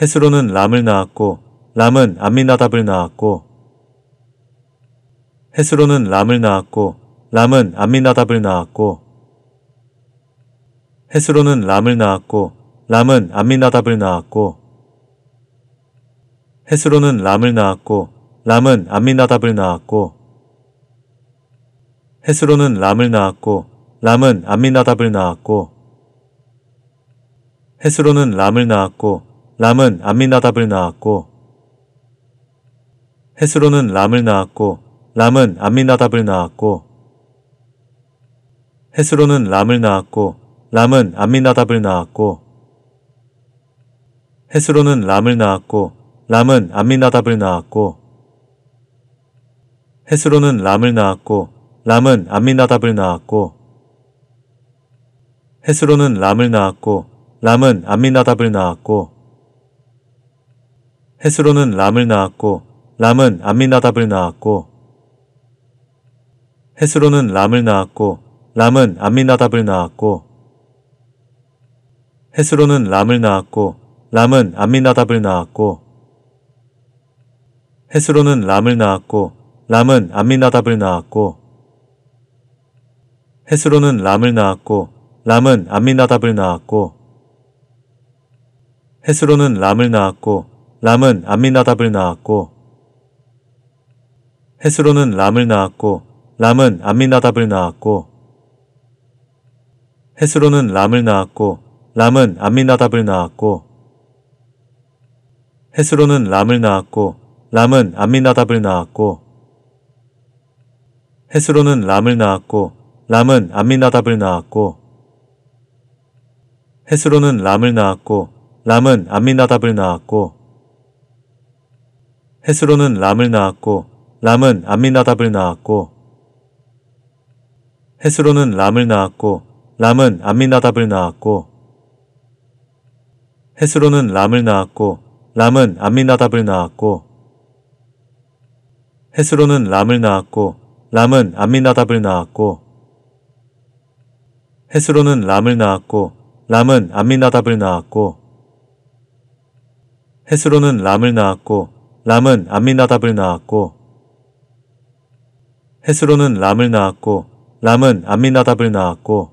헤스로는 람을 낳았고 람은 암미나답을 낳았고 헤스로는 람을 낳았고 람은 암미나답을 낳았고 헤스로는 람을 낳았고 람은 암미나답을 낳았고 헤스로는 람을 낳았고 람은 암미나답을 낳았고 헤스로는 람을 낳았고 람은 암미나답을 낳았고 헤스로는 람을 낳았고 람은 암미나답을 낳았고 헤스로는 람을 낳았고 람은 암미나답을 낳았고 헤스로는 람을 낳았고 람은 암미나답을 낳았고 헤스로는 람을 낳았고 람은 암미나답을 낳았고 헤스로는 람을 낳았고 람은 암미나답을 낳았고 헤스로는 람을 낳았고 람은 암미나답을 낳았고 헤스로는 람을 낳았고 람은 암미나답을 낳았고 헤스로는 람을 낳았고 람은 암미나답을 낳았고 헤스로는 람을 낳았고 람은 암미나답을 낳았고 헤스로는 람을 낳았고 람은 암미나답을 낳았고 헤스로는 람을 낳았고 람은 암미나답을 낳았고 헤스로는 람을 낳았고 람은 암미나답을 낳았고 헤스로는 람을 낳았고 람은 암미나답을 낳았고 헤스로는 람을 낳았고 람은 암미나답을 낳았고 헤스로는 람을 낳았고 람은 암미나답을 낳았고 헤스로는 람을 낳았고 람은 암미나답을 낳았고 헤스로는 람을 낳았고 람은 암미나답을 낳았고 헤스로는 람을 낳았고 람은 암미나답을 낳았고 헤스로는 람을 낳았고 람은 암미나답을 낳았고 헤스로는 람을 낳았고 람은 암미나답을 낳았고 헤스로는 람을 낳았고 람은 암미나답을 낳았고 헤스로는 람을 낳았고 람은 암미나답을 낳았고 헤스로는 람을 낳았고 람은 암미나답을 낳았고 헤스로는 람을 낳았고 람은 암미나답을 낳았고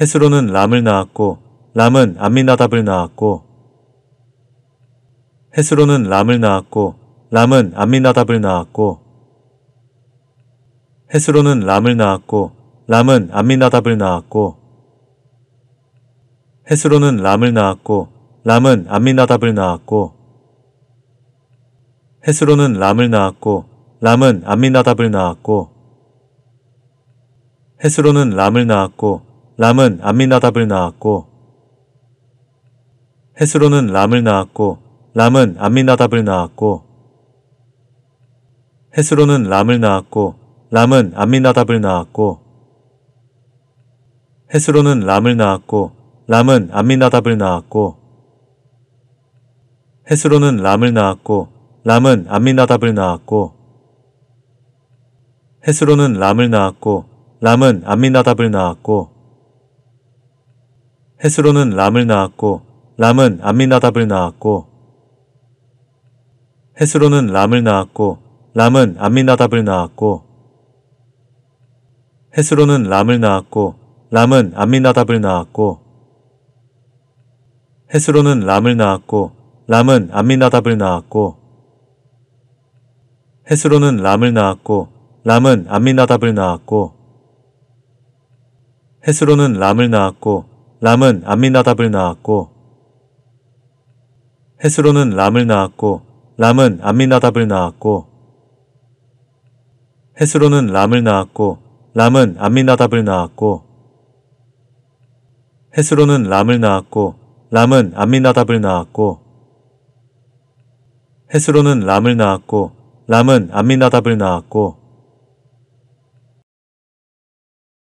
헤스로는 람을 낳았고 람은 암미나답을 낳았고 헤스로는 람을 낳았고 람은 암미나답을 낳았고 헤스로는 람을 낳았고 람은 암미나답을 낳았고 헤스로는 람을 낳았고 람은 암미나답을 낳았고 헤스로는 람을 낳았고 람은 암미나답을 낳았고 헤스로는 람을 낳았고 람은 암미나답을 낳았고 헤스로는 람을 낳았고 람은 암미나답을 낳았고 헤스로는 람을 낳았고 람은 암미나답을 낳았고 헤스로는 람을 낳았고 람은 암미나답을 낳았고 헤스로는 람을 낳았고 람은 암미나답을 낳았고 헤스로는 람을 낳았고 람은 암미나답을 낳았고 헤스로는 람을 낳았고 람은 암미나답을 낳았고 헤스로는 람을 낳았고 람은 암미나답을 낳았고 헤스로는 람을 낳았고 람은 암미나답을 낳았고 헤스로는 람을 낳았고 람은 암미나답을 낳았고 헤스로는 람을 낳았고 람은 암미나답을 낳았고 헤스로는 람을 낳았고 람은 암미나답을 낳았고 헤스로는 람을 낳았고 람은 암미나답을 낳았고 헤스로는 람을 낳았고 람은 암미나답을 낳았고 헤스로는 람을 낳았고 람은 암미나답을 낳았고 헤스로는 람을 낳았고 람은 암미나답을 낳았고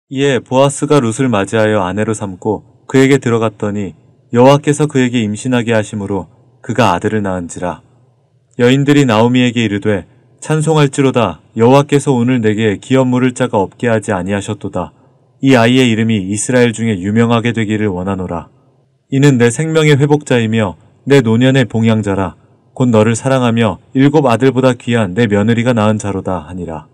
이에 보아스가 룻을 맞이하여 아내로 삼고 그에게 들어갔더니 여호와께서 그에게 임신하게 하심으로 그가 아들을 낳은지라. 여인들이 나오미에게 이르되 찬송할지로다. 여호와께서 오늘 내게 기업 물을 자가 없게 하지 아니하셨도다. 이 아이의 이름이 이스라엘 중에 유명하게 되기를 원하노라. 이는 내 생명의 회복자이며 내 노년의 봉양자라 곧 너를 사랑하며 일곱 아들보다 귀한 내 며느리가 낳은 자로다 하니라.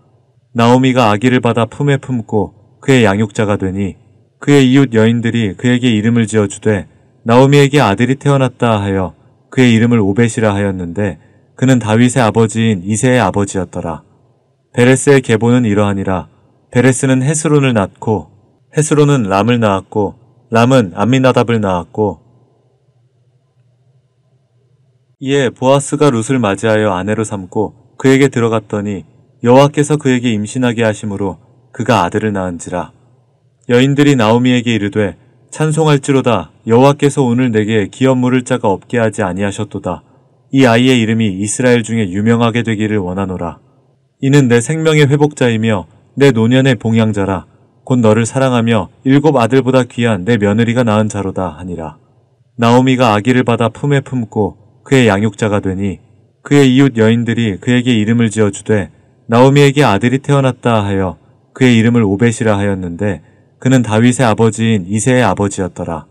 나오미가 아기를 받아 품에 품고 그의 양육자가 되니 그의 이웃 여인들이 그에게 이름을 지어 주되 나오미에게 아들이 태어났다 하여 그의 이름을 오벳이라 하였는데 그는 다윗의 아버지인 이세의 아버지였더라. 베레스의 계보는 이러하니라. 베레스는 헤스론을 낳고 헤스론은 람을 낳았고 람은 암미나답을 낳았고 이에 보아스가 룻을 맞이하여 아내로 삼고 그에게 들어갔더니 여호와께서 그에게 임신하게 하심으로 그가 아들을 낳은지라. 여인들이 나오미에게 이르되 찬송할지로다. 여호와께서 오늘 내게 기업 물을 자가 없게 하지 아니하셨도다. 이 아이의 이름이 이스라엘 중에 유명하게 되기를 원하노라. 이는 내 생명의 회복자이며 내 노년의 봉양자라. 곧 너를 사랑하며 일곱 아들보다 귀한 내 며느리가 낳은 자로다 하니라. 나오미가 아기를 받아 품에 품고 그의 양육자가 되니 그의 이웃 여인들이 그에게 이름을 지어 주되 나오미에게 아들이 태어났다 하여 그의 이름을 오벳이라 하였는데 그는 다윗의 아버지인 이세의 아버지였더라.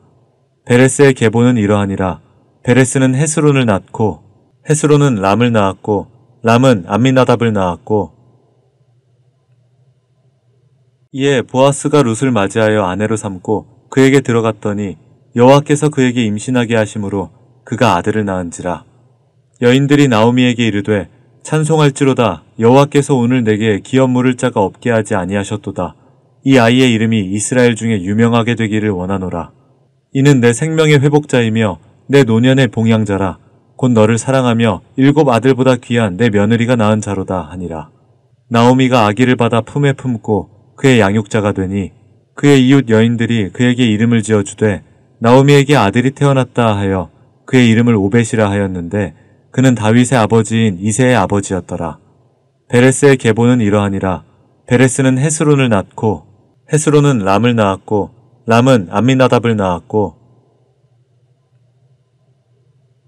베레스의 계보는 이러하니라. 베레스는 헤스론을 낳고 헤스론은 람을 낳았고 람은 암미나답을 낳았고 이에 보아스가 룻을 맞이하여 아내로 삼고 그에게 들어갔더니 여호와께서 그에게 임신하게 하심으로 그가 아들을 낳은지라. 여인들이 나오미에게 이르되 찬송할지로다. 여호와께서 오늘 내게 기업 물을 자가 없게 하지 아니하셨도다. 이 아이의 이름이 이스라엘 중에 유명하게 되기를 원하노라. 이는 내 생명의 회복자이며 내 노년의 봉양자라. 곧 너를 사랑하며 일곱 아들보다 귀한 내 며느리가 낳은 자로다 하니라. 나오미가 아기를 받아 품에 품고 그의 양육자가 되니 그의 이웃 여인들이 그에게 이름을 지어 주되 나오미에게 아들이 태어났다 하여 그의 이름을 오벳이라 하였는데 그는 다윗의 아버지인 이세의 아버지였더라. 베레스의 계보는 이러하니라. 베레스는 헤스론을 낳고 헤스론은 람을 낳았고 람은 암미나답을 낳았고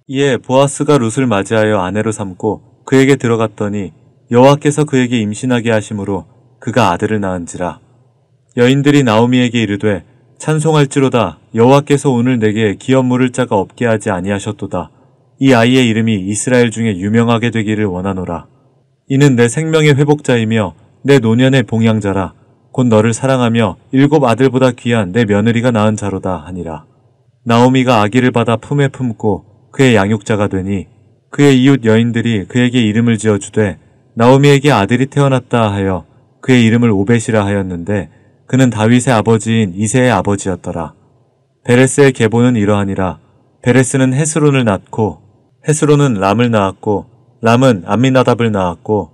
이에 보아스가 룻을 맞이하여 아내로 삼고 그에게 들어갔더니 여호와께서 그에게 임신하게 하심으로 그가 아들을 낳은지라 여인들이 나오미에게 이르되 찬송할지로다 여호와께서 오늘 내게 기업 물을 자가 없게 하지 아니하셨도다. 이 아이의 이름이 이스라엘 중에 유명하게 되기를 원하노라. 이는 내 생명의 회복자이며 내 노년의 봉양자라. 곧 너를 사랑하며 일곱 아들보다 귀한 내 며느리가 낳은 자로다 하니라. 나오미가 아기를 받아 품에 품고 그의 양육자가 되니 그의 이웃 여인들이 그에게 이름을 지어 주되 나오미에게 아들이 태어났다 하여 그의 이름을 오벳이라 하였는데 그는 다윗의 아버지인 이세의 아버지였더라. 베레스의 계보는 이러하니라. 베레스는 헤스론을 낳고 헤스론은 람을 낳았고 람은 암미나답을 낳았고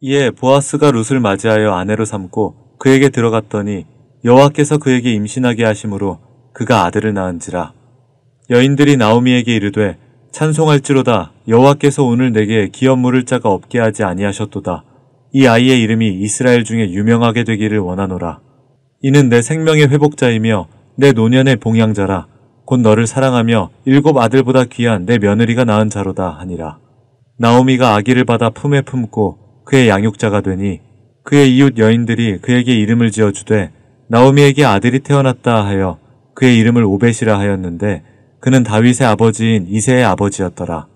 이에 보아스가 룻을 맞이하여 아내로 삼고 그에게 들어갔더니 여호와께서 그에게 임신하게 하심으로 그가 아들을 낳은지라 여인들이 나오미에게 이르되 찬송할지로다 여호와께서 오늘 내게 기업 물을 자가 없게 하지 아니하셨도다 이 아이의 이름이 이스라엘 중에 유명하게 되기를 원하노라 이는 내 생명의 회복자이며 내 노년의 봉양자라 곧 너를 사랑하며 일곱 아들보다 귀한 내 며느리가 낳은 자로다 하니라 나오미가 아기를 받아 품에 품고 그의 양육자가 되니 그의 이웃 여인들이 그에게 이름을 지어 주되 나오미에게 아들이 태어났다 하여 그의 이름을 오벳이라 하였는데 그는 다윗의 아버지인 이세의 아버지였더라.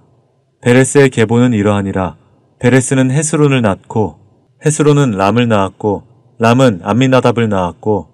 베레스의 계보는 이러하니라. 베레스는 헤스론을 낳고 헤스론은 람을 낳았고 람은 암미나답을 낳았고